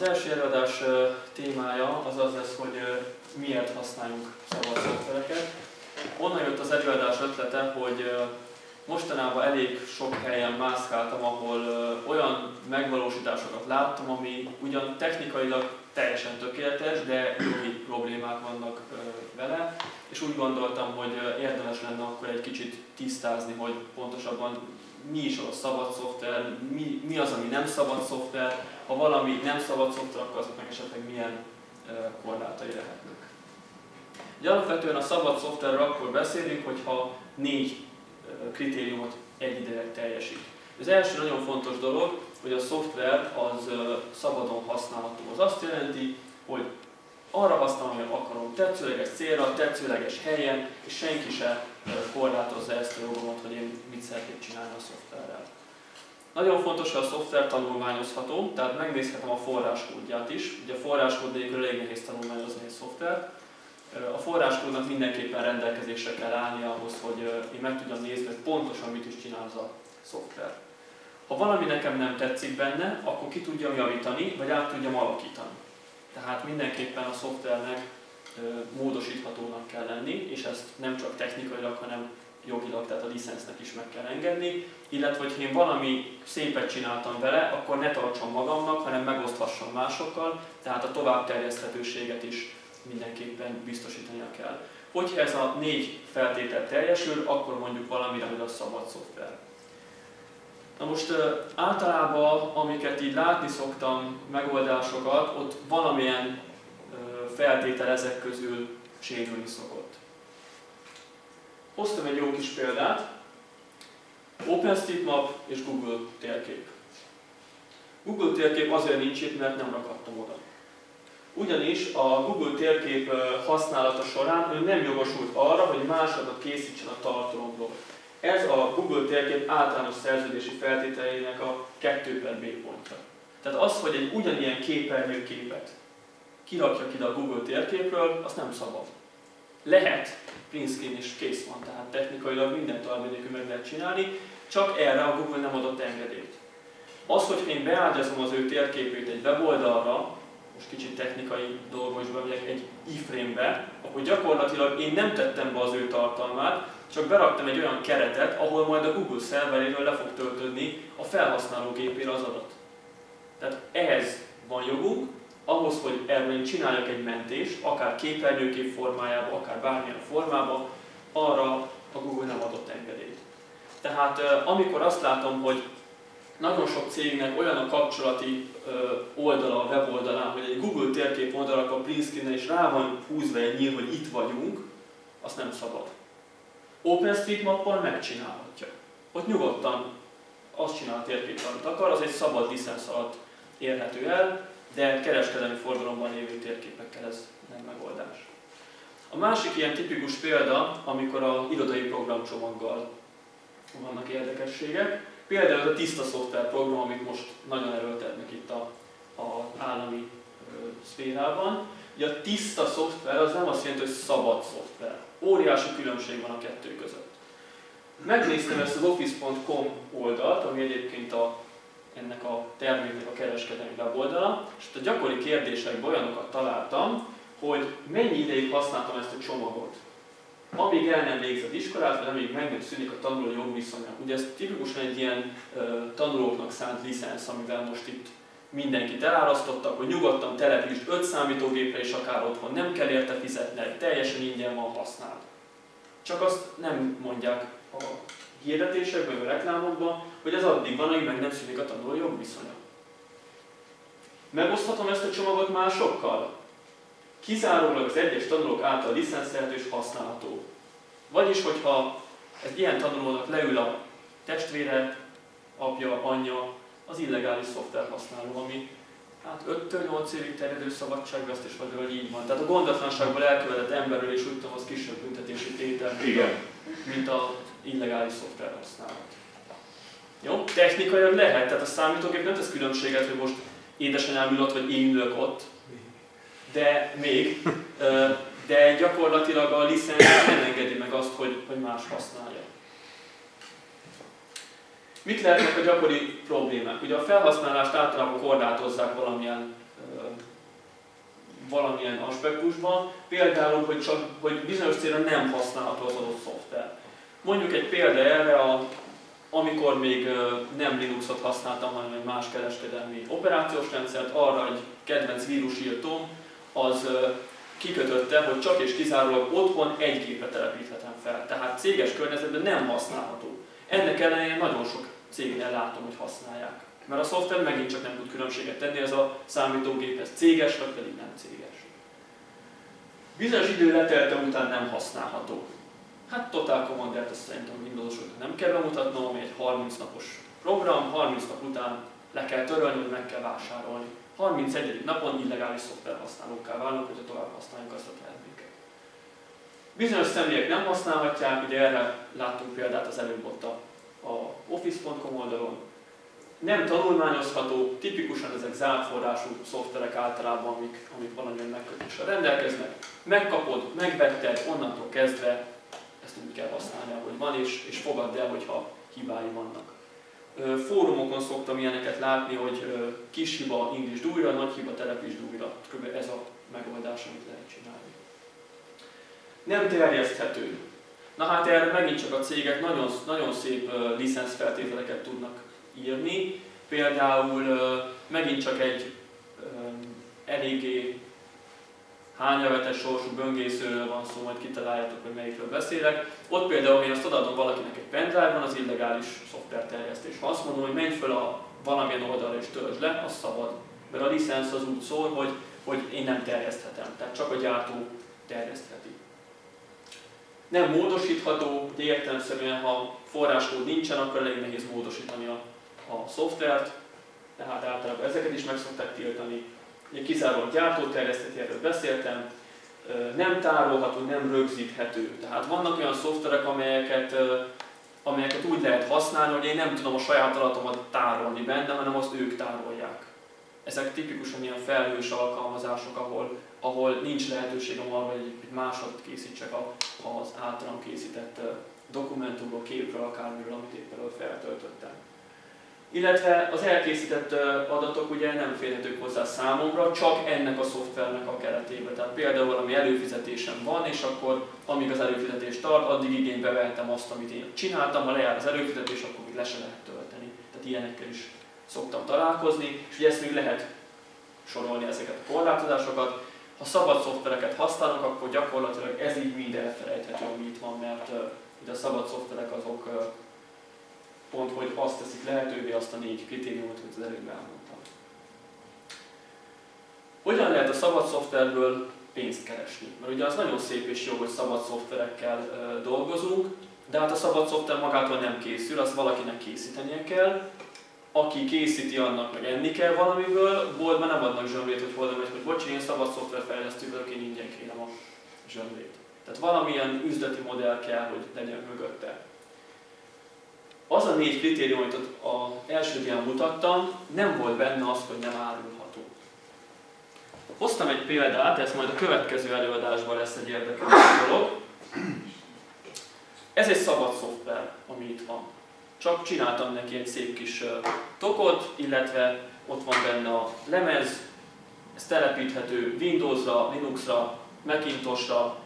Az első előadás témája az az lesz, hogy miért használjunk szabad szoftvereket. Onnan jött az előadás ötlete, hogy mostanában elég sok helyen mászkáltam, ahol olyan megvalósításokat láttam, ami ugyan technikailag teljesen tökéletes, de jogi problémák vannak vele, és úgy gondoltam, hogy érdemes lenne akkor egy kicsit tisztázni, hogy pontosabban mi is az a szabad szoftver, mi, mi az, ami nem szabad szoftver, ha valami nem szabad szoftver, akkor azoknak esetleg milyen korlátai lehetnek. Ugye alapvetően a szabad szoftverről akkor beszélünk, hogyha négy kritériumot egyidejűleg teljesít. Az első nagyon fontos dolog, hogy a szoftver az szabadon használható. Az azt jelenti, hogy arra használom, hogy akarom, tetszőleges célra, tetszőleges helyen, és senki se korlátozza ezt a jogomat, hogy én mit szeretnék csinálni a szoftverrel. Nagyon fontos, hogy a szoftver tanulmányozható, tehát megnézhetem a forráskódját is. Ugye a forráskód nélkül elég nehéz tanulmányozni egy szoftvert. A forráskódnak mindenképpen rendelkezésre kell állni ahhoz, hogy én meg tudjam nézni, hogy pontosan mit is csinál az a szoftver. Ha valami nekem nem tetszik benne, akkor ki tudjam javítani, vagy át tudjam alakítani. Tehát mindenképpen a szoftvernek módosíthatónak kell lenni, és ezt nem csak technikailag, hanem jogilag, tehát a licensznek is meg kell engedni, illetve hogy én valami szépet csináltam vele, akkor ne tartsam magamnak, hanem megoszthassam másokkal, tehát a továbbterjeszthetőséget is mindenképpen biztosítania kell. Hogyha ez a négy feltétel teljesül, akkor mondjuk valamire, hogy a szabad szoftver. Na most általában, amiket így látni szoktam, megoldásokat, ott valamilyen feltétel ezek közül sérülni szokott. Hoztam egy jó kis példát. OpenStreetMap és Google térkép. Google térkép azért nincs itt, mert nem rakadtam oda. Ugyanis a Google térkép használata során ő nem jogosult arra, hogy másodat készítsen a tartalomról. Ez a Google térkép általános szerződési feltételeinek a 2 B pontja. Tehát az, hogy egy ugyanilyen képernyőképet kirakja ki a Google térképről, az nem szabad. Lehet, print screen is kész van, tehát technikailag minden talményekű meg lehet csinálni, csak erre a Google nem adott engedélyt. Az, hogy én beágyazom az ő térképét egy weboldalra, most kicsit technikai dolgos bemegyek egy iframe-be, akkor gyakorlatilag én nem tettem be az ő tartalmát, csak beraktam egy olyan keretet, ahol majd a Google szerveréről le fog töltődni a felhasználó gépére az adat. Tehát ehhez van jogunk, ahhoz, hogy erről én csináljak egy mentést, akár képernyőkép formájában, akár bármilyen formában, arra a Google nem adott engedélyt. Tehát amikor azt látom, hogy nagyon sok cégnek olyan a kapcsolati oldala a weboldalán, hogy egy Google térkép oldalak a print screen és rá van húzva egy nyíl, hogy itt vagyunk, azt nem szabad. OpenStreetMap-on megcsinálhatja. Ott nyugodtan azt csinál a térkép, amit akar, az egy szabad licensz alatt érhető el, de kereskedelmi forgalomban lévő térképekkel ez nem megoldás. A másik ilyen tipikus példa, amikor a irodai programcsomaggal vannak érdekességek. Például a tiszta szoftver program, amit most nagyon erőltetnek itt a, a állami ö, szférában. Ugye a tiszta szoftver az nem azt jelenti, hogy szabad szoftver. Óriási különbség van a kettő között. Megnéztem ezt az office.com oldalt, ami egyébként a ennek a terméknek a kereskedelmi weboldala, és a gyakori kérdésekben olyanokat találtam, hogy mennyi ideig használtam ezt a csomagot. Amíg el nem végzett iskolát, vagy amíg meg nem szűnik a tanuló jogviszonya. Ugye ez tipikusan egy ilyen uh, tanulóknak szánt licensz, amivel most itt mindenkit elárasztottak, hogy nyugodtan telepítsd 5 számítógépre és akár otthon nem kell érte fizetni, teljesen ingyen van használt. Csak azt nem mondják a hirdetésekben, a reklámokban, hogy ez addig van, amíg meg nem szűnik a tanuló jogviszonya. Megoszthatom ezt a csomagot másokkal? Kizárólag az egyes tanulók által licenszelhető és használható. Vagyis, hogyha egy ilyen tanulónak leül a testvére, apja, anyja, az illegális szoftver használó, ami hát 5-től 8 évig terjedő szabadságvesztés vagy hogy így van. Tehát a gondatlanságból elkövetett emberről is úgy tudom, az kisebb büntetési tétel, a, mint a illegális szoftver használat. Jó? Technikailag lehet, tehát a számítógép nem tesz különbséget, hogy most édesanyám ül ott, vagy én ülök ott, de még, de gyakorlatilag a licensz nem engedi meg azt, hogy, hogy más használja. Mit lehetnek a gyakori problémák? Ugye a felhasználást általában korlátozzák valamilyen valamilyen aspektusban, például, hogy, csak, hogy bizonyos célra nem használható az adott szoftver. Mondjuk egy példa erre, a, amikor még nem Linuxot használtam, hanem egy más kereskedelmi operációs rendszert, arra egy kedvenc vírusírtóm, az kikötötte, hogy csak és kizárólag otthon egy gépre telepíthetem fel. Tehát céges környezetben nem használható. Ennek ellenére nagyon sok cégnél látom, hogy használják. Mert a szoftver megint csak nem tud különbséget tenni, ez a számítógép, ez céges, vagy pedig nem céges. Bizonyos idő letelte után nem használható. Hát Total Commander-t azt szerintem Windowsoknak nem kell bemutatnom, ami egy 30 napos program, 30 nap után le kell törölni, meg kell vásárolni. 31. napon illegális szoftver használókká válnak, hogyha tovább használjuk azt a terméket. Bizonyos személyek nem használhatják, ugye erre láttunk példát az előbb ott a, a office.com oldalon. Nem tanulmányozható, tipikusan ezek zárt forrású szoftverek általában, amik, amik valamilyen megkötéssel rendelkeznek. Megkapod, megvetted, onnantól kezdve ezt úgy kell használni, ahogy van, és, és fogadd el, hogyha hibái vannak. Fórumokon szoktam ilyeneket látni, hogy kis hiba indítsd újra, nagy hiba telepítsd újra. Kb. ez a megoldás, amit lehet csinálni. Nem terjeszthető. Na hát erre megint csak a cégek nagyon, nagyon szép licenszfeltételeket tudnak írni. Például megint csak egy eléggé hányavetes sorsú böngészőről van szó, majd kitaláljátok, hogy melyikről beszélek. Ott például én azt adom valakinek egy pendrive-on, az illegális szoftverterjesztés. Ha azt mondom, hogy menj föl a valamilyen oldalra és töltsd le, az szabad. Mert a licensz az úgy szól, hogy, hogy én nem terjeszthetem, tehát csak a gyártó terjesztheti. Nem módosítható, de értelemszerűen, ha forráskód nincsen, akkor elég nehéz módosítani a, a szoftvert, tehát általában ezeket is meg szokták tiltani ugye kizárólag gyártóterjeszteti, erről beszéltem, nem tárolható, nem rögzíthető. Tehát vannak olyan szoftverek, amelyeket, amelyeket úgy lehet használni, hogy én nem tudom a saját adatomat tárolni benne, hanem azt ők tárolják. Ezek tipikusan ilyen felhős alkalmazások, ahol, ahol nincs lehetőségem arra, hogy egy másod készítsek az általam készített dokumentumról, képről, akármiről, amit éppen feltöltöttem illetve az elkészített adatok ugye nem férhetők hozzá számomra, csak ennek a szoftvernek a keretében. Tehát például valami előfizetésem van, és akkor amíg az előfizetés tart, addig igénybe vehetem azt, amit én csináltam, ha lejár az előfizetés, akkor még le se lehet tölteni. Tehát ilyenekkel is szoktam találkozni, és ugye ezt még lehet sorolni ezeket a korlátozásokat. Ha szabad szoftvereket használok, akkor gyakorlatilag ez így mind elfelejthető, ami itt van, mert uh, a szabad szoftverek azok pont, hogy azt teszik lehetővé azt a négy kritériumot, amit az előbb elmondtam. Hogyan lehet a szabad szoftverből pénzt keresni? Mert ugye az nagyon szép és jó, hogy szabad szoftverekkel dolgozunk, de hát a szabad szoftver magától nem készül, azt valakinek készítenie kell. Aki készíti, annak meg enni kell valamiből, boltban nem adnak zsömlét, hogy hol hogy bocsi, én szabad szoftverfejlesztő vagyok, én ingyen kérem a zsömlét. Tehát valamilyen üzleti modell kell, hogy legyen mögötte az a négy kritérium, amit az első dián mutattam, nem volt benne az, hogy nem árulható. Hoztam egy példát, ez majd a következő előadásban lesz egy érdekes dolog. Ez egy szabad szoftver, ami itt van. Csak csináltam neki egy szép kis tokot, illetve ott van benne a lemez, ez telepíthető Windowsra, Linuxra, Macintosra,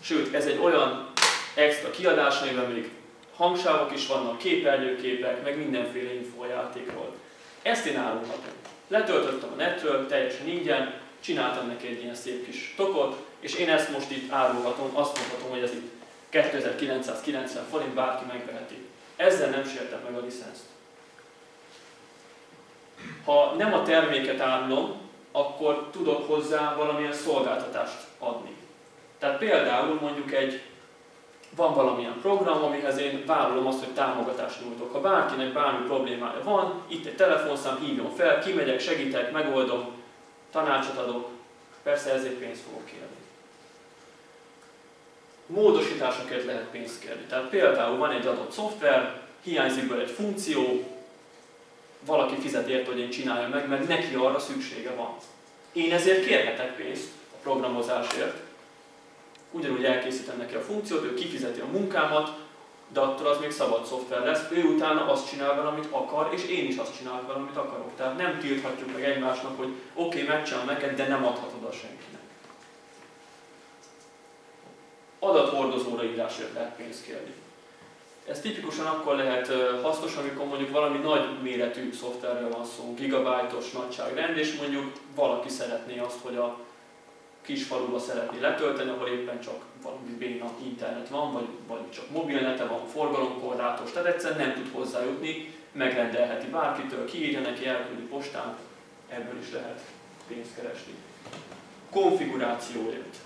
sőt ez egy olyan extra kiadás, amiben még hangsávok is vannak, képernyőképek, meg mindenféle infojátékról. Ezt én árulhatom. Letöltöttem a netről, teljesen ingyen, csináltam neki egy ilyen szép kis tokot, és én ezt most itt árulhatom, azt mondhatom, hogy ez itt 2990 forint, bárki megveheti. Ezzel nem sértem meg a licenszt. Ha nem a terméket árulom, akkor tudok hozzá valamilyen szolgáltatást adni. Tehát például mondjuk egy van valamilyen program, amihez én vállalom azt, hogy támogatást nyújtok. Ha bárkinek bármi problémája van, itt egy telefonszám, hívjon fel, kimegyek, segítek, megoldom, tanácsot adok, persze ezért pénzt fogok kérni. Módosításokért lehet pénzt kérni. Tehát például van egy adott szoftver, hiányzik belőle egy funkció, valaki fizet érte, hogy én csináljam meg, mert neki arra szüksége van. Én ezért kérhetek pénzt a programozásért, ugyanúgy elkészítem neki a funkciót, ő kifizeti a munkámat, de attól az még szabad szoftver lesz, ő utána azt csinál vele, amit akar, és én is azt csinálok vele, amit akarok. Tehát nem tilthatjuk meg egymásnak, hogy oké, okay, megcsinálom neked, de nem adhatod a senkinek. Adathordozóra írásért lehet pénzt kérni. Ez tipikusan akkor lehet hasznos, amikor mondjuk valami nagy méretű szoftverről van szó, gigabájtos nagyságrend, és mondjuk valaki szeretné azt, hogy a kis faluba szeretné letölteni, ahol éppen csak valami béna internet van, vagy, vagy csak mobilnete van, forgalomkorlátos, tehát egyszerűen nem tud hozzájutni, megrendelheti bárkitől, kiírja neki, elküldi postán, ebből is lehet pénzt keresni. Konfigurációért.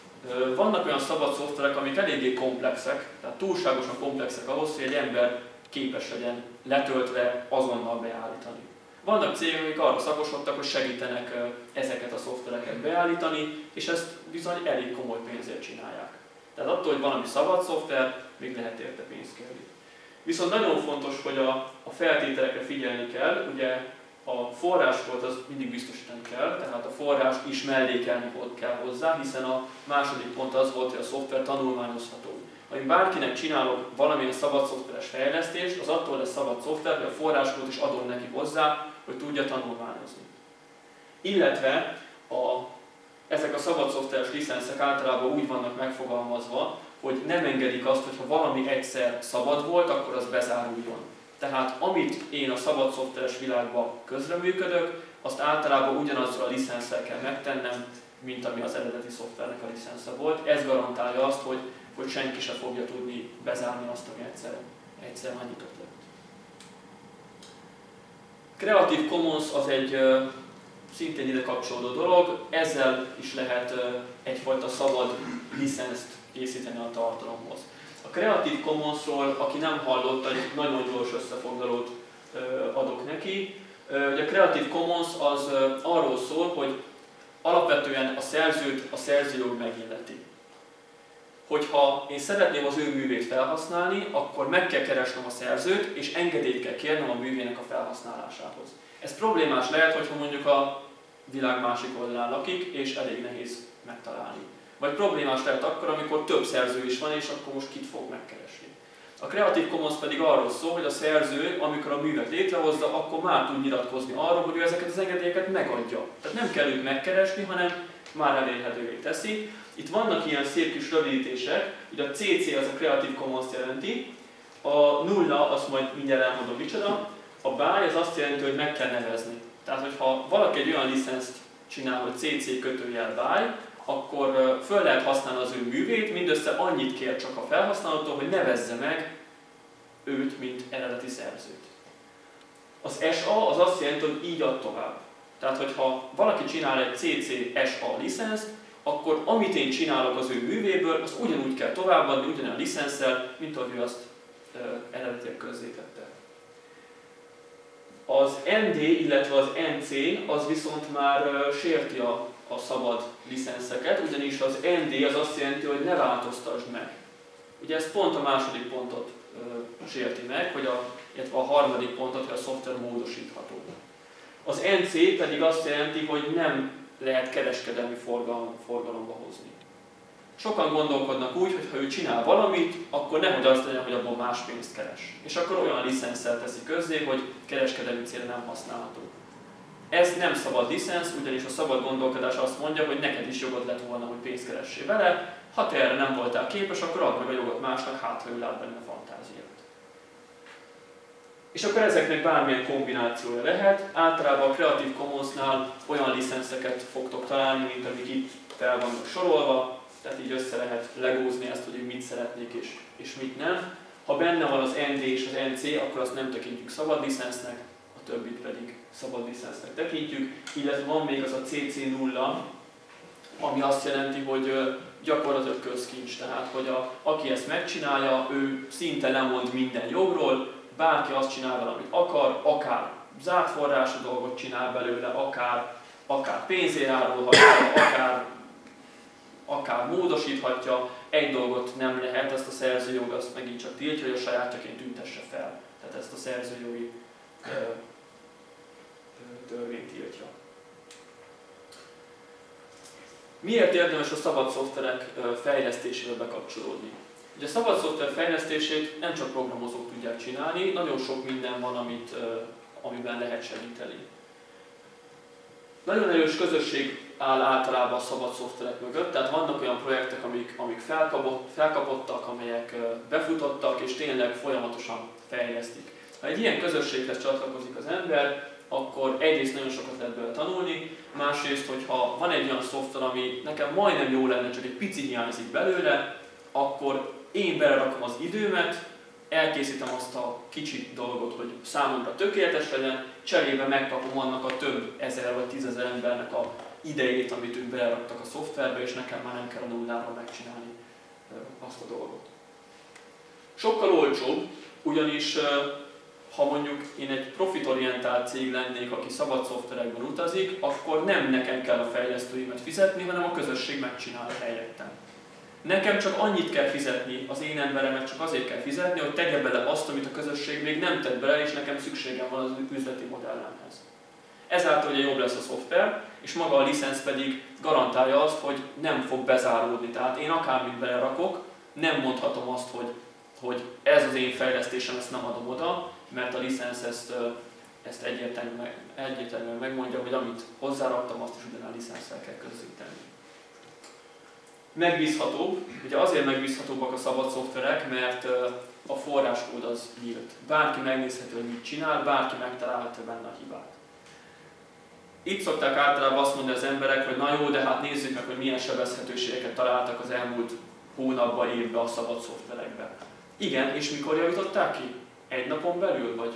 Vannak olyan szabad szoftverek, amik eléggé komplexek, tehát túlságosan komplexek ahhoz, hogy egy ember képes legyen letöltve azonnal beállítani. Vannak cégek, akik arra szakosodtak, hogy segítenek ezeket a szoftvereket beállítani, és ezt bizony elég komoly pénzért csinálják. Tehát attól, hogy valami szabad szoftver, még lehet érte pénzt kérni. Viszont nagyon fontos, hogy a, a feltételekre figyelni kell, ugye a forráskód az mindig biztosítani kell, tehát a forrás is mellékelni kell hozzá, hiszen a második pont az volt, hogy a szoftver tanulmányozható. Ha én bárkinek csinálok valamilyen szabad szoftveres fejlesztést, az attól lesz szabad szoftver, hogy a forráskód is adom neki hozzá, hogy tudja tanulmányozni. Illetve a, ezek a szabad szoftveres licenszek általában úgy vannak megfogalmazva, hogy nem engedik azt, hogy ha valami egyszer szabad volt, akkor az bezáruljon. Tehát amit én a szabad szoftveres világban közreműködök, azt általában ugyanazzal a licenszel kell megtennem, mint ami az eredeti szoftvernek a licensze volt. Ez garantálja azt, hogy, hogy senki se fogja tudni bezárni azt, ami egyszer, egyszer nyitott le. Creative Commons az egy szintén ide kapcsolódó dolog, ezzel is lehet egyfajta szabad licenszt készíteni a tartalomhoz. A Creative Commonsról, aki nem hallott, egy nagyon gyors összefoglalót adok neki. Ugye a Creative Commons az arról szól, hogy alapvetően a szerzőt a szerzőjog megilleti. Hogyha én szeretném az ő művét felhasználni, akkor meg kell keresnem a szerzőt, és engedélyt kell kérnem a művének a felhasználásához. Ez problémás lehet, hogyha mondjuk a világ másik oldalán lakik, és elég nehéz megtalálni. Vagy problémás lehet akkor, amikor több szerző is van, és akkor most kit fog megkeresni. A Creative Commons pedig arról szól, hogy a szerző, amikor a művet létrehozza, akkor már tud nyilatkozni arról, hogy ő ezeket az engedélyeket megadja. Tehát nem kell őt megkeresni, hanem már elérhetővé teszi. Itt vannak ilyen szép kis rövidítések, ugye a CC az a Creative Commons jelenti, a nulla, azt majd mindjárt elmondom micsoda, a buy az azt jelenti, hogy meg kell nevezni. Tehát, hogyha valaki egy olyan licenszt csinál, hogy CC kötőjel buy, akkor föl lehet használni az ő művét, mindössze annyit kér csak a felhasználótól, hogy nevezze meg őt, mint eredeti szerzőt. Az SA az azt jelenti, hogy így ad tovább. Tehát, hogyha valaki csinál egy CC SA licenszt, akkor amit én csinálok az ő művéből, az ugyanúgy kell továbbadni, ugyanolyan licenszel, mint ahogy ő azt eredetileg közzétette. Az ND, illetve az NC, az viszont már sérti a a szabad licenszeket, ugyanis az ND az azt jelenti, hogy ne változtasd meg. Ugye ez pont a második pontot ö, sérti meg, hogy a, illetve a harmadik pontot, hogy a szoftver módosítható. Az NC pedig azt jelenti, hogy nem lehet kereskedelmi forgalom, forgalomba hozni. Sokan gondolkodnak úgy, hogy ha ő csinál valamit, akkor nehogy azt legyen, hogy abból más pénzt keres. És akkor olyan licenszel teszi közzé, hogy kereskedelmi célra nem használható. Ez nem szabad licensz, ugyanis a szabad gondolkodás azt mondja, hogy neked is jogod lett volna, hogy pénzt keressél vele, ha te erre nem voltál képes, akkor add meg a jogot másnak, hát ha ő lát benne. És akkor ezeknek bármilyen kombinációja lehet. Általában a Creative Commonsnál olyan licenszeket fogtok találni, mint amik itt fel vannak sorolva, tehát így össze lehet legózni ezt, hogy mit szeretnék és, és mit nem. Ha benne van az ND és az NC, akkor azt nem tekintjük szabad licensznek, a többit pedig szabad licensznek tekintjük, illetve van még az a CC0, ami azt jelenti, hogy gyakorlatilag közkincs, tehát hogy a, aki ezt megcsinálja, ő szinte lemond minden jogról, bárki azt csinál, amit akar, akár zárt forrású dolgot csinál belőle, akár, akár pénzért árulhatja, akár, akár módosíthatja, egy dolgot nem lehet, ezt a szerzőjog azt megint csak tiltja, hogy a sajátjaként tüntesse fel. Tehát ezt a szerzőjogi törvény tiltja. Miért érdemes a szabad szoftverek fejlesztésével bekapcsolódni? Ugye a szabad szoftver fejlesztését nem csak programozók tudják csinálni, nagyon sok minden van, amit, amiben lehet segíteni. Nagyon erős közösség áll általában a szabad szoftverek mögött, tehát vannak olyan projektek, amik, amik felkapott, felkapottak, amelyek befutottak, és tényleg folyamatosan fejlesztik. Ha egy ilyen közösséghez csatlakozik az ember, akkor egyrészt nagyon sokat lehet belőle tanulni, másrészt, hogyha van egy olyan szoftver, ami nekem majdnem jó lenne, csak egy pici hiányzik belőle, akkor én belerakom az időmet, elkészítem azt a kicsi dolgot, hogy számomra tökéletes legyen, cserébe megkapom annak a több ezer vagy tízezer embernek a idejét, amit ők beleraktak a szoftverbe, és nekem már nem kell a nulláról megcsinálni azt a dolgot. Sokkal olcsóbb, ugyanis ha mondjuk én egy profitorientált cég lennék, aki szabad szoftverekben utazik, akkor nem nekem kell a fejlesztőimet fizetni, hanem a közösség megcsinál helyettem. Nekem csak annyit kell fizetni, az én emberemet csak azért kell fizetni, hogy tegye bele azt, amit a közösség még nem tett bele, és nekem szükségem van az üzleti modellemhez. Ezáltal ugye jobb lesz a szoftver, és maga a licensz pedig garantálja azt, hogy nem fog bezáródni. Tehát én akármit belerakok, nem mondhatom azt, hogy, hogy ez az én fejlesztésem, ezt nem adom oda, mert a licensz ezt, ezt egyértelműen, egyértelműen megmondja, hogy amit hozzáraktam, azt is ugyanaz a licenszel kell közzétenni. Megbízhatóbb, ugye azért megbízhatóbbak a szabad szoftverek, mert a forráskód az nyílt. Bárki megnézheti, hogy mit csinál, bárki megtalálhatja benne a hibát. Itt szokták általában azt mondani az emberek, hogy na jó, de hát nézzük meg, hogy milyen sebezhetőségeket találtak az elmúlt hónapban, évben a szabad szoftverekben. Igen, és mikor javították ki? Egy napon belül, vagy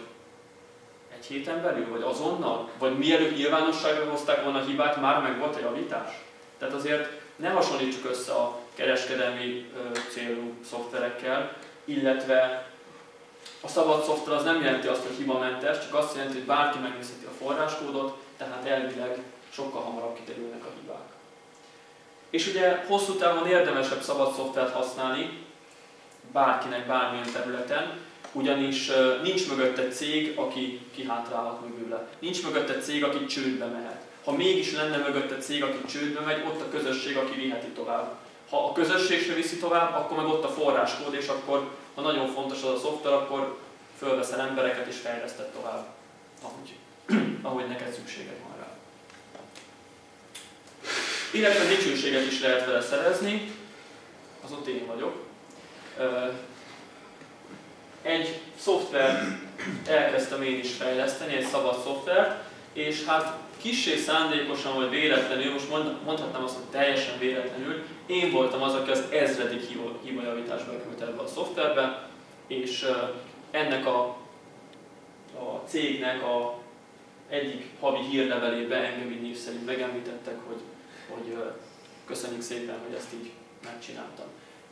egy héten belül, vagy azonnal? Vagy mielőtt nyilvánosságra hozták volna a hibát, már meg volt a javítás? Tehát azért ne hasonlítsuk össze a kereskedelmi célú szoftverekkel, illetve a szabad szoftver az nem jelenti azt, hogy hibamentes, csak azt jelenti, hogy bárki megnézheti a forráskódot, tehát elvileg sokkal hamarabb kiderülnek a hibák. És ugye hosszú távon érdemesebb szabad szoftvert használni, bárkinek bármilyen területen, ugyanis nincs mögötte cég, aki kihátrálhat mögüle. Nincs mögötte cég, aki csődbe mehet. Ha mégis lenne mögötte cég, aki csődbe megy, ott a közösség, aki viheti tovább. Ha a közösség se viszi tovább, akkor meg ott a forráskód, és akkor, ha nagyon fontos az a szoftver, akkor fölveszel embereket és fejleszted tovább, ahogy, ahogy neked szükséged van rá. Illetve dicsőséget is lehet vele szerezni, ott én vagyok. Egy szoftver elkezdtem én is fejleszteni, egy szabad szoftvert, és hát kissé szándékosan vagy véletlenül, most mondhatnám azt, hogy teljesen véletlenül, én voltam az, aki az ezredik hibajavításba került ebbe a szoftverbe, és ennek a, a cégnek a egyik havi hírlevelébe engem így név szerint megemlítettek, hogy, hogy köszönjük szépen, hogy ezt így megcsináltam.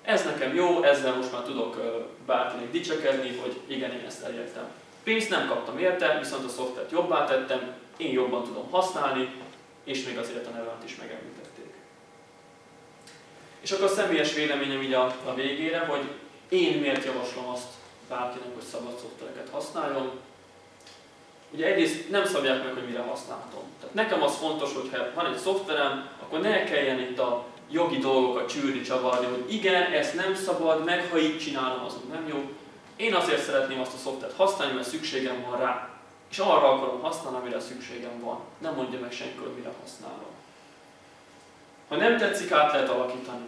Ez nekem jó, ezzel most már tudok bárkinek dicsekedni, hogy igen, én ezt elértem. Pénzt nem kaptam érte, viszont a szoftvert jobbá tettem, én jobban tudom használni, és még azért a nevemet is megemlítették. És akkor a személyes véleményem így a, a végére, hogy én miért javaslom azt bárkinek, hogy szabad szoftvereket használjon. Ugye egyrészt nem szabják meg, hogy mire használhatom. Tehát nekem az fontos, hogy ha van egy szoftverem, akkor ne kelljen itt a jogi dolgokat csűrni, csavarni, hogy igen, ezt nem szabad, meg ha így csinálom, az nem jó. Én azért szeretném azt a szoftvert használni, mert szükségem van rá. És arra akarom használni, amire szükségem van. Nem mondja meg senki, hogy mire használom. Ha nem tetszik, át lehet alakítani.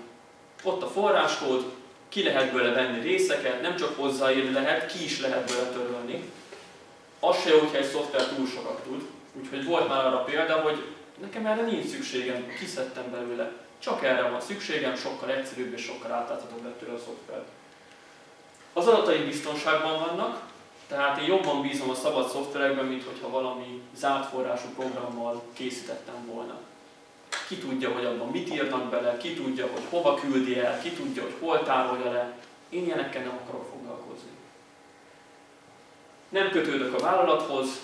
Ott a forráskód, ki lehet belőle venni részeket, nem csak hozzáírni lehet, ki is lehet belőle törölni. Az se jó, hogyha egy szoftver túl sokat tud. Úgyhogy volt már arra példa, hogy nekem erre nincs szükségem, kiszedtem belőle. Csak erre van szükségem, sokkal egyszerűbb és sokkal átláthatóbb lett a szoftver. Az adataim biztonságban vannak, tehát én jobban bízom a szabad szoftverekben, mint hogyha valami zárt forrású programmal készítettem volna. Ki tudja, hogy abban mit írnak bele, ki tudja, hogy hova küldi el, ki tudja, hogy hol tárolja le. Én ilyenekkel nem akarok foglalkozni. Nem kötődök a vállalathoz.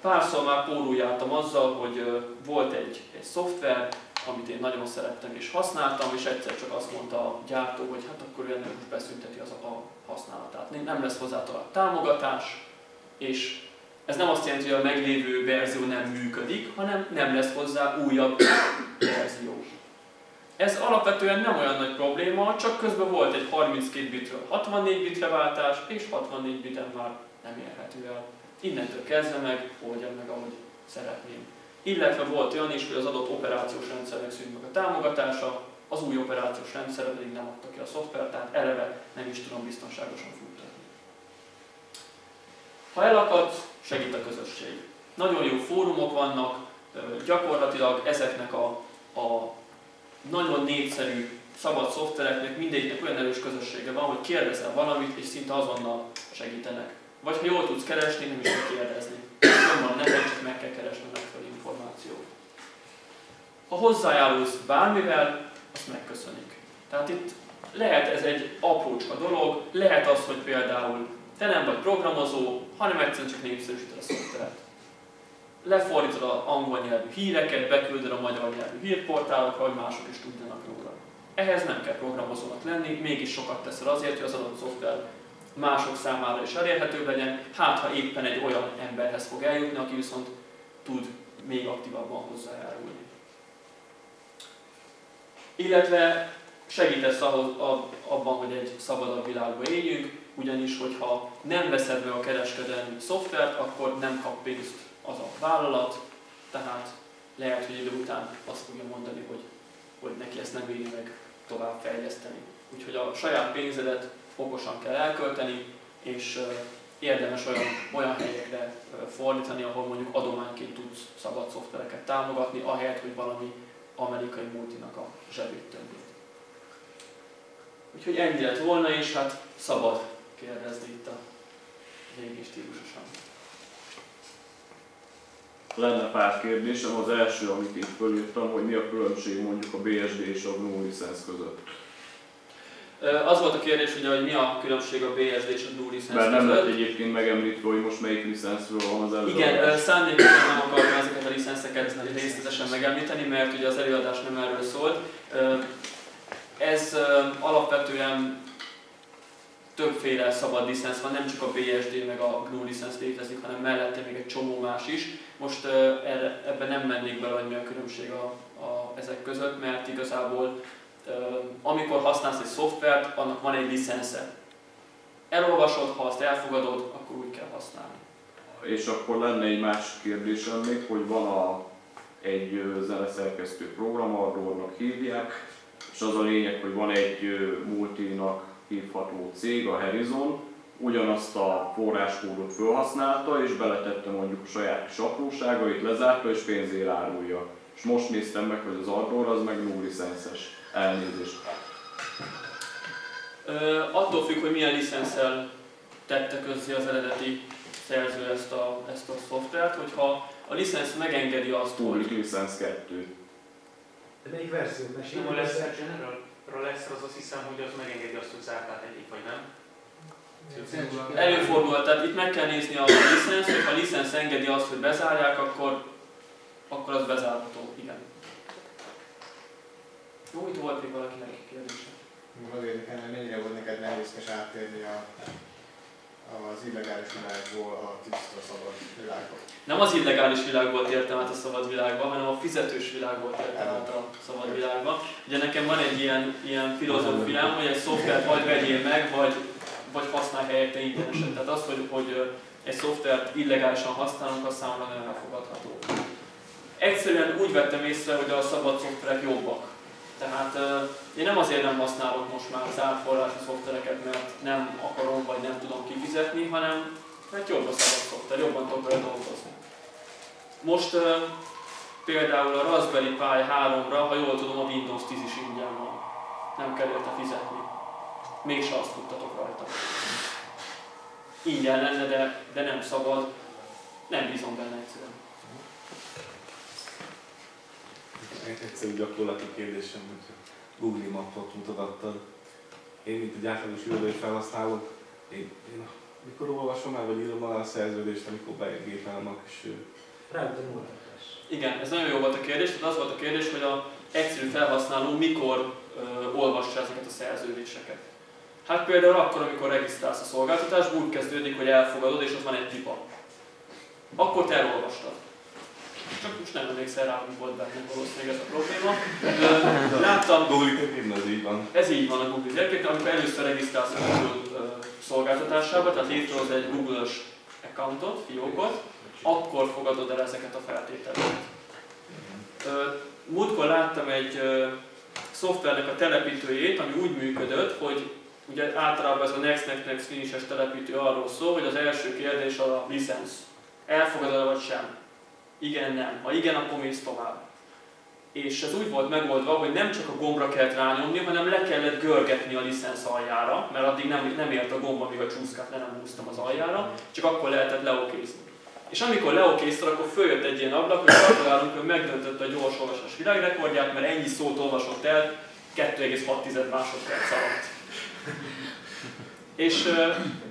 Párszor már pórul azzal, hogy volt egy, egy szoftver, amit én nagyon szerettem és használtam, és egyszer csak azt mondta a gyártó, hogy hát akkor ő ennek beszünteti az a használatát. Nem lesz hozzá tovább támogatás, és ez nem azt jelenti, hogy a meglévő verzió nem működik, hanem nem lesz hozzá újabb verzió. Ez alapvetően nem olyan nagy probléma, csak közben volt egy 32 bitről 64 bitre váltás, és 64 biten már nem érhető el. Innentől kezdve meg, oldjam meg, ahogy szeretném. Illetve volt olyan is, hogy az adott operációs rendszernek szűnt meg a támogatása, az új operációs rendszerre pedig nem adta ki a szoftvert, tehát eleve nem is tudom biztonságosan futtatni. Ha elakad, segít a közösség. Nagyon jó fórumok vannak, gyakorlatilag ezeknek a, a nagyon népszerű szabad szoftvereknek mindegyiknek olyan erős közössége van, hogy kérdezel valamit, és szinte azonnal segítenek. Vagy ha jól tudsz keresni, nem is kell kérdezni. Nem van neten, csak meg kell keresni megfelelő információt. Ha hozzájárulsz bármivel, azt megköszönik. Tehát itt lehet ez egy aprócska dolog, lehet az, hogy például te nem vagy programozó, hanem egyszerűen csak népszerűsíted a szoftvert. Lefordítod az angol nyelvű híreket, beküldöd a magyar nyelvű hírportálokra, hogy mások is tudjanak róla. Ehhez nem kell programozónak lenni, mégis sokat teszel azért, hogy az adott szoftver mások számára is elérhető legyen, hát ha éppen egy olyan emberhez fog eljutni, aki viszont tud még aktívabban hozzájárulni. Illetve segítesz abban, hogy egy szabadabb világban éljünk, ugyanis hogyha nem veszed meg a kereskedelmi szoftvert, akkor nem kap pénzt az a vállalat, tehát lehet, hogy idő után azt fogja mondani, hogy, hogy neki ezt nem éri meg tovább fejleszteni. Úgyhogy a saját pénzedet okosan kell elkölteni, és érdemes olyan, olyan helyekre fordítani, ahol mondjuk adományként tudsz szabad szoftvereket támogatni, ahelyett, hogy valami amerikai multinak a zsebét tömni. Úgyhogy ennyi lett volna, és hát szabad kérdezni itt a régi stílusosan. Lenne pár kérdésem, az első, amit itt fölírtam, hogy mi a különbség mondjuk a BSD és a GNU licensz között. Az volt a kérdés, ugye, hogy mi a különbség a BSD és a GNU licensz Mert nem lett egyébként megemlítve, hogy most melyik licenszről van az előadás. Igen, szándékosan nem akartam ezeket a licenszeket részletesen megemlíteni, mert ugye az előadás nem erről szólt. Ez alapvetően többféle szabad licensz van, nem csak a BSD meg a GNU licensz létezik, hanem mellette még egy csomó más is. Most erre, ebben nem mennék bele, hogy mi a különbség a, a, ezek között, mert igazából amikor használsz egy szoftvert, annak van egy licensze. Elolvasod, ha azt elfogadod, akkor úgy kell használni. És akkor lenne egy más kérdésem még, hogy van a, egy zeneszerkesztő program, arról hívják, és az a lényeg, hogy van egy multinak hívható cég, a Horizon, ugyanazt a forráskódot felhasználta, és beletette mondjuk a saját kis apróságait, lezárta és pénzért árulja. És most néztem meg, hogy az Ardor az meg null licenszes. Elnézést. Ö, attól függ, hogy milyen licenszel tette közzé az eredeti szerző ezt a, ezt a szoftvert, hogyha a licensz megengedi azt, Public hogy... licensz 2. De melyik mesélj? Nem a Lesser General? Lesser az azt hiszem, hogy az megengedi azt, hogy zárkát egyik, vagy nem? Előfordul, tehát itt meg kell nézni a licensz, hogy ha a licensz engedi azt, hogy bezárják, akkor, akkor az bezárható, igen. Jó, itt volt még valakinek kérdése. Az érdekelne, mennyire volt neked nehézkes áttérni a, az illegális világból a tiszta szabad világba? Nem az illegális világból tértem át a szabad világba, hanem a fizetős világból tértem át a szabad világba. Ugye nekem van egy ilyen, ilyen filozófiám, hogy egy szoftvert vagy vegyél meg, vagy, vagy használj helyette ingyenesen. Tehát az, hogy, hogy egy szoftvert illegálisan használunk, az számomra nem elfogadható. Egyszerűen úgy vettem észre, hogy a szabad szoftverek jobbak tehát én nem azért nem használok most már zárt forrású szoftvereket, mert nem akarom vagy nem tudom kifizetni, hanem mert jobb a szabad szoftver, jobban tudok vele dolgozni. Most például a Raspberry Pi 3-ra, ha jól tudom, a Windows 10 is ingyen van. Nem kell érte fizetni. Mégse azt tudtatok rajta. Ingyen lenne, de, de nem szabad. Nem bízom benne egyszerűen. Egyszerű gyakorlati kérdésem, hogy Google Mapot mutogattad. Én, mint egy átlagos irodai felhasználó, én, én mikor olvasom el, vagy írom alá a szerződést, amikor begépelem a kis... Igen, ez nagyon jó volt a kérdés. Tehát az volt a kérdés, hogy a egyszerű felhasználó mikor ö, olvassa ezeket a szerződéseket. Hát például akkor, amikor regisztrálsz a szolgáltatásba, úgy kezdődik, hogy elfogadod, és ott van egy pipa. Akkor te elolvastad csak most nem emlékszel rá, hogy volt benne valószínűleg ez a probléma. Láttam... Google ez így van. Ez így van a Google térképen, amikor először regisztrálsz a Google szolgáltatásába, tehát létrehoz egy Google-ös accountot, fiókot, akkor fogadod el ezeket a feltételeket. Múltkor láttam egy szoftvernek a telepítőjét, ami úgy működött, hogy ugye általában ez a next next next finishes telepítő arról szól, hogy az első kérdés a licensz. Elfogadod vagy sem? Igen, nem. Ha igen, akkor mész tovább. És ez úgy volt megoldva, hogy nem csak a gombra kellett rányomni, hanem le kellett görgetni a licensz aljára, mert addig nem, nem ért a gomba, amíg a csúszkát le nem húztam az aljára, csak akkor lehetett leokézni. És amikor leokéztad, akkor följött egy ilyen ablak, hogy gratulálunk, hogy megdöntötte a gyors olvasás világrekordját, mert ennyi szót olvasott el 2,6 másodperc alatt. És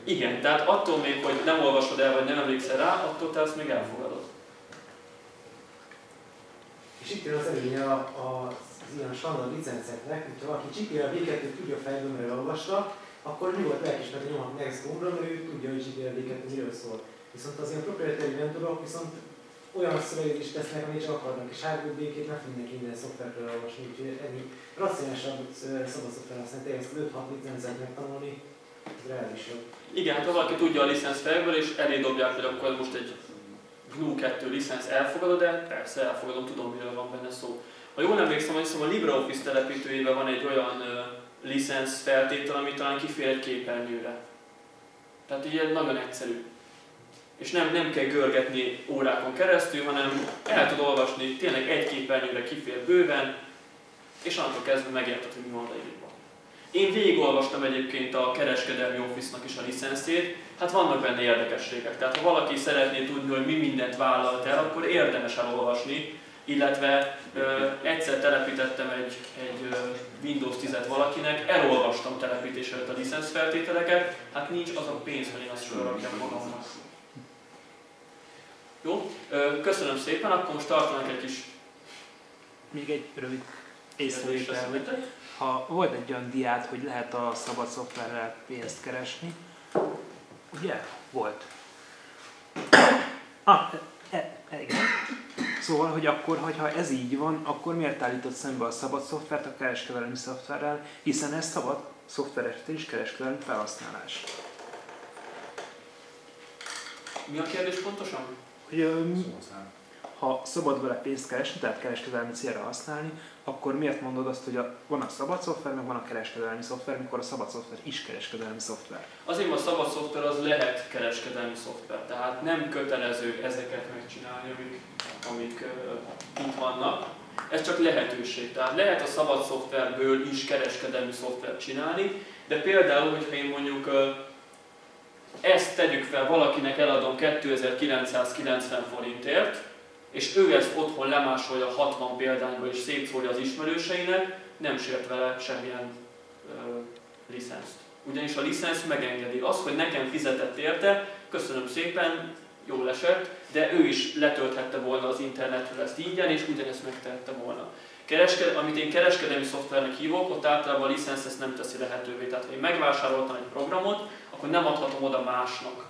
igen, tehát attól még, hogy nem olvasod el, vagy nem emlékszel rá, attól te ezt még elfogadod. És itt jön az előnye az ilyen standard licenceknek, hogyha valaki csipél a V2 tudja fejből, mert olvasta, akkor nyugodt lelkismert nyomhat next gombra, mert ő tudja, hogy csipél a V2 miről szól. Viszont az ilyen proprietary vendorok viszont olyan szövegét tesznek, amit csak akarnak, és hardware békét nem fognak minden szoftverről olvasni, úgyhogy ennyi racionálisabb szabad szoftver használni, tényleg ezt 5-6 licencet megtanulni, ez reálisabb. Igen, hát ha valaki tudja a licensz fejből, és elé dobják, hogy akkor most egy GNU 2 licensz elfogadod de Persze elfogadom, tudom miről van benne szó. Ha jól emlékszem, hogy a LibreOffice telepítőjében van egy olyan licensz feltétel, ami talán kifér egy képernyőre. Tehát ilyen nagyon egyszerű és nem, nem kell görgetni órákon keresztül, hanem el tud olvasni tényleg egy képernyőre kifér bőven, és annól kezdve megérted, hogy mi van leírva. Én végigolvastam egyébként a kereskedelmi Office-nak is a licenszét, hát vannak benne érdekességek. Tehát ha valaki szeretné tudni, hogy mi mindent vállalt el, akkor érdemes elolvasni, illetve ö, egyszer telepítettem egy, egy ö, Windows 10-et valakinek, elolvastam telepítés előtt a licensz feltételeket, hát nincs az a pénz, hogy én azt felrakjam magamnak. Jó, köszönöm szépen, akkor most tartanánk egy kis... Még egy rövid észrevétel, hogy ha volt egy olyan diát, hogy lehet a szabad szoftverrel pénzt keresni, ugye? Volt. Ah, e, e, igen. Szóval, hogy akkor, hogyha ez így van, akkor miért állított szembe a szabad szoftvert a kereskedelmi szoftverrel, hiszen ez szabad szoftver is kereskedelmi felhasználás. Mi a kérdés pontosan? hogy ha szabad vele pénzt keresni, tehát kereskedelmi célra használni, akkor miért mondod azt, hogy a, van a szabad szoftver, meg van a kereskedelmi szoftver, mikor a szabad szoftver is kereskedelmi szoftver? Azért a szabad szoftver az lehet kereskedelmi szoftver, tehát nem kötelező ezeket megcsinálni, amik, amik uh, itt vannak. Ez csak lehetőség. Tehát lehet a szabad szoftverből is kereskedelmi szoftvert csinálni, de például, hogyha én mondjuk uh, ezt tegyük fel, valakinek eladom 2990 forintért, és ő ezt otthon lemásolja 60 példányba és szétszórja az ismerőseinek, nem sért vele semmilyen ö, licenszt. Ugyanis a licensz megengedi. Az, hogy nekem fizetett érte, köszönöm szépen, jól esett, de ő is letölthette volna az internetről ezt ingyen, és ugyanezt megtehette volna. Keresked, amit én kereskedelmi szoftvernek hívok, ott általában a licensz ezt nem teszi lehetővé. Tehát, ha én megvásároltam egy programot, akkor nem adhatom oda másnak.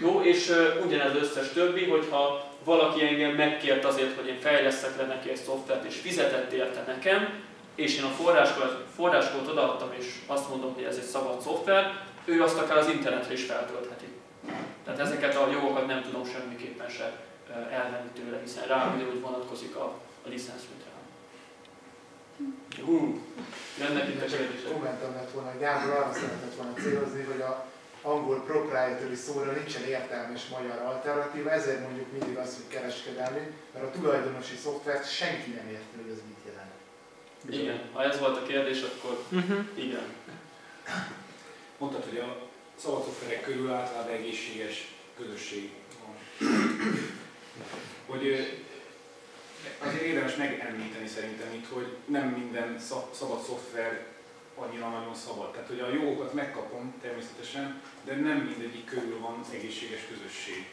Jó, és ugyanez összes többi, hogyha valaki engem megkért azért, hogy én fejleszek le neki egy szoftvert, és fizetett érte nekem, és én a forráskódot, forráskódot odaadtam, és azt mondom, hogy ez egy szabad szoftver, ő azt akár az internetre is feltöltheti. Tehát ezeket a jogokat nem tudom semmiképpen se elvenni tőle, hiszen rá ugyanúgy vonatkozik a, a licensz. Hú, jönnek itt a kérdések. Kommentem lett volna, Gábor arra szeretett volna célozni, hogy a angol proprietary szóra nincsen értelmes magyar alternatíva, ezért mondjuk mindig az, hogy kereskedelmi, mert a tulajdonosi szoftvert senki nem érti, hogy ez mit jelent. Igen, ha ez volt a kérdés, akkor uh-huh. igen. Mondtad, hogy a szabad szoftverek körül általában egészséges közösség van. Hogy azért érdemes megemlíteni szerintem itt, hogy nem minden szabad szoftver annyira nagyon szabad. Tehát, hogy a jogokat megkapom természetesen, de nem mindegyik körül van egészséges közösség.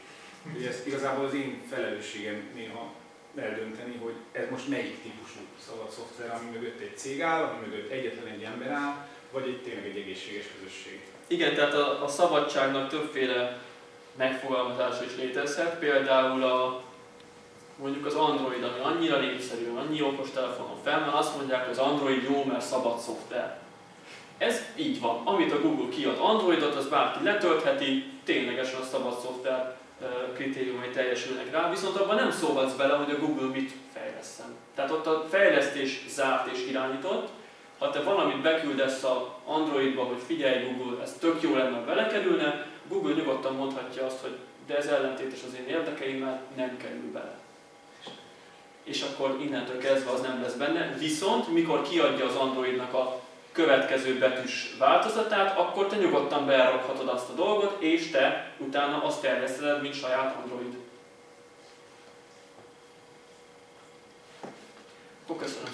Ugye ez igazából az én felelősségem néha eldönteni, hogy ez most melyik típusú szabad szoftver, ami mögött egy cég áll, ami mögött egyetlen egy ember áll, vagy egy tényleg egy egészséges közösség. Igen, tehát a, a szabadságnak többféle megfogalmazása is létezhet. Például a, mondjuk az Android, ami annyira népszerű, annyi okos telefonon fel van, azt mondják, hogy az Android jó, mert szabad szoftver. Ez így van. Amit a Google kiad Androidot, az bárki letöltheti, ténylegesen a szabad szoftver kritériumai teljesülnek rá, viszont abban nem szólhatsz bele, hogy a Google mit fejleszten. Tehát ott a fejlesztés zárt és irányított, ha te valamit beküldesz a Androidba, hogy figyelj Google, ez tök jó lenne, belekerülne, Google nyugodtan mondhatja azt, hogy de ez ellentétes az én érdekeimmel, nem kerül bele. És akkor innentől kezdve az nem lesz benne. Viszont, mikor kiadja az Androidnak a következő betűs változatát, akkor te nyugodtan berakhatod azt a dolgot, és te utána azt terjeszted, mint saját Android. Akkor köszönöm